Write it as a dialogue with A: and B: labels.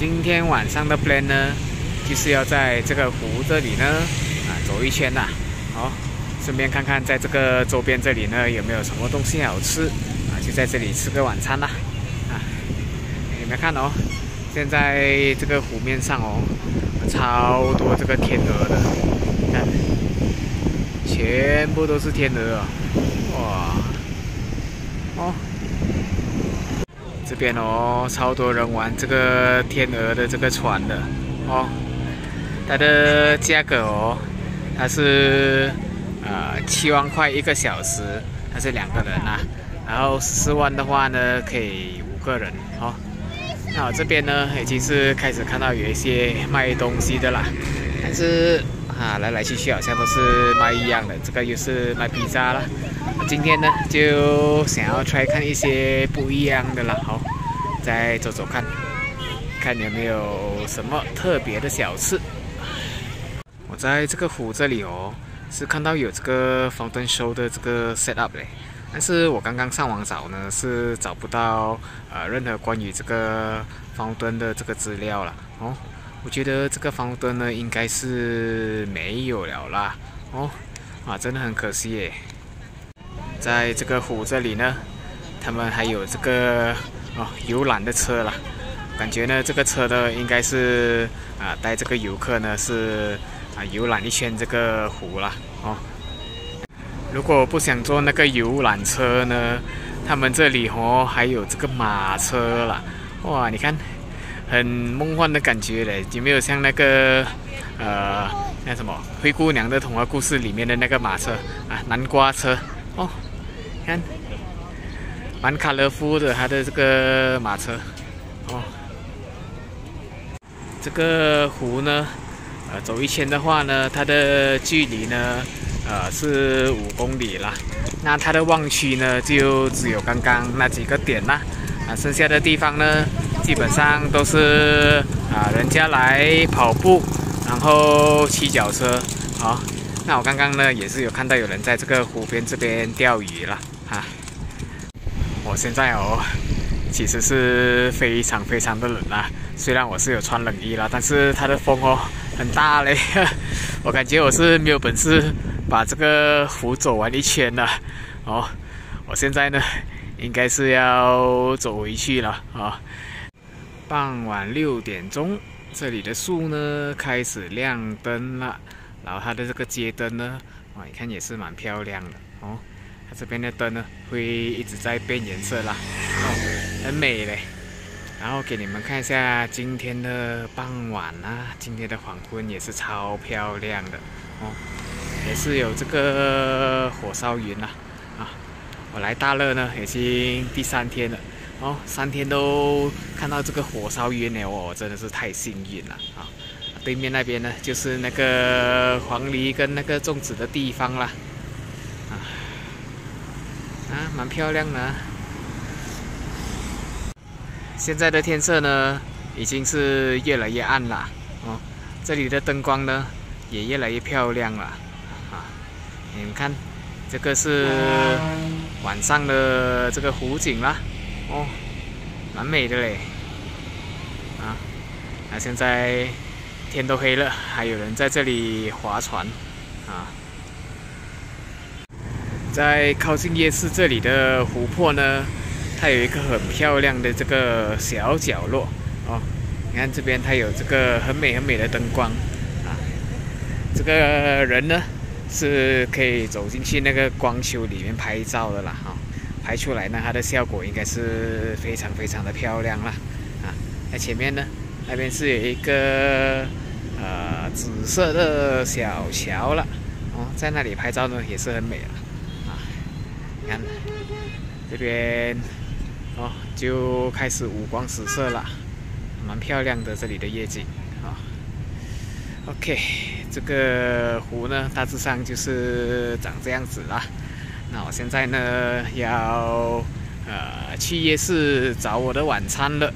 A: 今天晚上的 plan 呢，就是要在这个湖这里呢啊走一圈呐，好，顺便看看在这个周边这里呢有没有什么东西好吃啊，就在这里吃个晚餐啦啊！有没有看哦？现在这个湖面上哦，超多这个天鹅的，看，全部都是天鹅，哦哇，哦。这边哦，超多人玩这个天鹅的这个船的哦，它的价格哦，它是呃七万块一个小时，它是两个人啊，然后四万的话呢，可以五个人哦。那我这边呢，已经是开始看到有一些卖东西的啦，但是啊，来来去去好像都是卖一样的，这个又是卖披萨了。今天呢，就想要 try 看一些不一样的了，好，再走走看，看有没有什么特别的小吃。我在这个湖这里哦，是看到有这个方登秀的这个 set up 嘞，但是我刚刚上网找呢，是找不到呃任何关于这个 fountain 的这个资料了。哦，我觉得这个 fountain 呢，应该是没有了啦。哦，啊，真的很可惜耶。在这个湖这里呢，他们还有这个哦游览的车啦，感觉呢这个车呢应该是啊带这个游客呢是啊游览一圈这个湖啦哦。如果不想坐那个游览车呢，他们这里哦还有这个马车啦，哇你看很梦幻的感觉嘞，有没有像那个呃那什么灰姑娘的童话故事里面的那个马车啊南瓜车哦。看，蛮卡勒夫的，它的这个马车，哦，这个湖呢，呃，走一圈的话呢，它的距离呢，呃，是五公里啦。那它的望区呢，就只有刚刚那几个点啦，啊，剩下的地方呢，基本上都是啊，人家来跑步，然后骑脚车，好。那我刚刚呢，也是有看到有人在这个湖边这边钓鱼了哈。我现在哦，其实是非常非常的冷啊。虽然我是有穿冷衣了，但是它的风哦很大嘞。我感觉我是没有本事把这个湖走完一圈的哦。我现在呢，应该是要走回去了啊。傍晚六点钟，这里的树呢开始亮灯了。然后它的这个街灯呢，哇，你看也是蛮漂亮的哦。它这边的灯呢，会一直在变颜色啦，哦，很美嘞。然后给你们看一下今天的傍晚啊，今天的黄昏也是超漂亮的哦，也是有这个火烧云啦，啊，我来大乐呢，已经第三天了哦，三天都看到这个火烧云呢，我真的是太幸运了啊。对面那边呢，就是那个黄鹂跟那个粽子的地方啦，啊，啊，蛮漂亮的。现在的天色呢，已经是越来越暗了，哦，这里的灯光呢，也越来越漂亮了，啊，你们看，这个是晚上的这个湖景啦，哦，蛮美的嘞，啊，那现在。天都黑了，还有人在这里划船啊！在靠近夜市这里的湖泊呢，它有一个很漂亮的这个小角落哦。你看这边它有这个很美很美的灯光啊。这个人呢是可以走进去那个光球里面拍照的啦哈。拍出来呢，它的效果应该是非常非常的漂亮了啊。在前面呢。那边是有一个呃紫色的小桥了，哦，在那里拍照呢也是很美了，啊，你看这边哦就开始五光十色了，蛮漂亮的这里的夜景啊。OK，这个湖呢大致上就是长这样子啦。那我现在呢要呃去夜市找我的晚餐了。